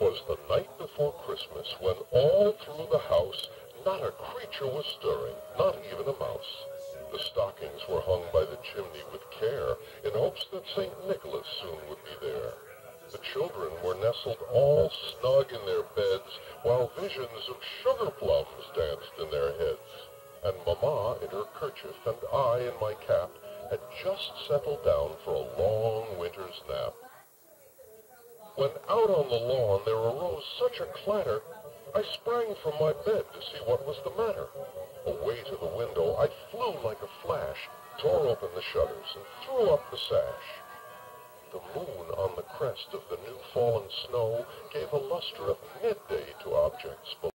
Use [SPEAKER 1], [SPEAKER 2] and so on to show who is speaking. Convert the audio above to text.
[SPEAKER 1] 'Twas the night before Christmas, when all through the house not a creature was stirring, not even a mouse. The stockings were hung by the chimney with care, in hopes that St. Nicholas soon would be there. The children were nestled all snug in their beds, while visions of sugar plums danced in their heads. And Mamma in her kerchief, and I in my cap, had just settled down for a long winter's. When out on the lawn there arose such a clatter, I sprang from my bed to see what was the matter. Away to the window I flew like a flash, tore open the shutters, and threw up the sash. The moon on the crest of the new fallen snow gave a luster of midday to objects below.